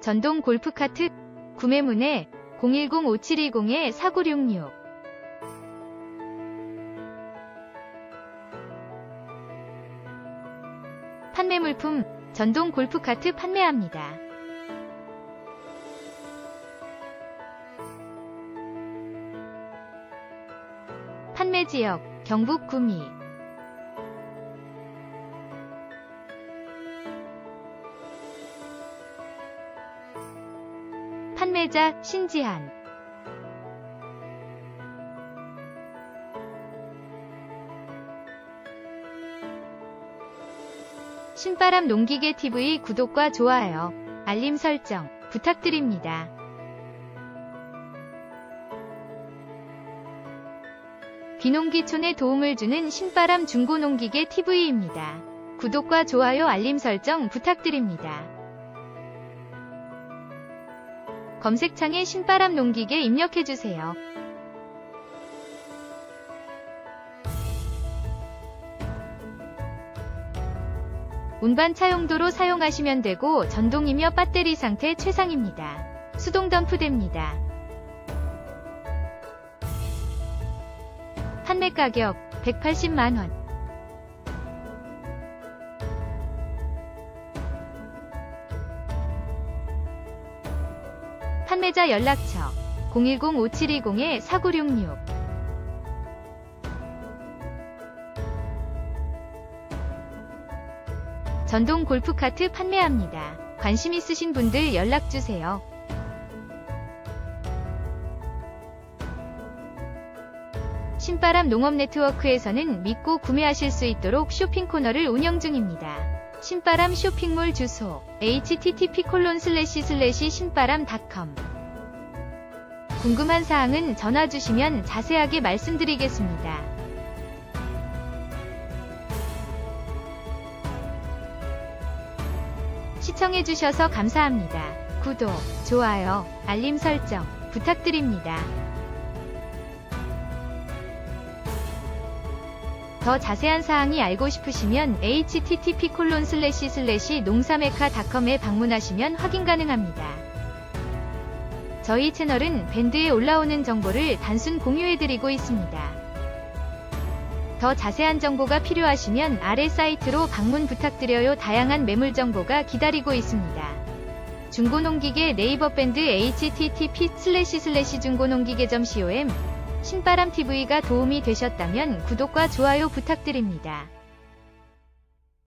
전동 골프카트 구매 문의 010-5720-4966 판매 물품 전동 골프카트 판매합니다. 판매 지역 경북 구미 판매자 신지한 신바람 농기계 TV 구독과 좋아요, 알림 설정 부탁드립니다. 귀농기촌에 도움을 주는 신바람 중고농기계 TV입니다. 구독과 좋아요 알림 설정 부탁드립니다. 검색창에 신바람 농기계 입력해주세요. 운반 차용도로 사용하시면 되고 전동이며 배터리 상태 최상입니다. 수동 덤프됩니다. 판매 가격 180만원 판매자 연락처 010-5720-4966 전동 골프카트 판매합니다. 관심 있으신 분들 연락주세요. 신바람 농업 네트워크에서는 믿고 구매하실 수 있도록 쇼핑 코너를 운영 중입니다. 신바람 쇼핑몰 주소 http 신바람.com 궁금한 사항은 전화 주시면 자세하게 말씀드리겠습니다. 시청해주셔서 감사합니다. 구독, 좋아요, 알림 설정 부탁드립니다. 더 자세한 사항이 알고 싶으시면 http 농사메카닷컴에 방문하시면 확인 가능합니다. 저희 채널은 밴드에 올라오는 정보를 단순 공유해드리고 있습니다. 더 자세한 정보가 필요하시면 아래 사이트로 방문 부탁드려요. 다양한 매물 정보가 기다리고 있습니다. 중고농기계 네이버 밴드 http 중고농기계점 com 신바람TV가 도움이 되셨다면 구독과 좋아요 부탁드립니다.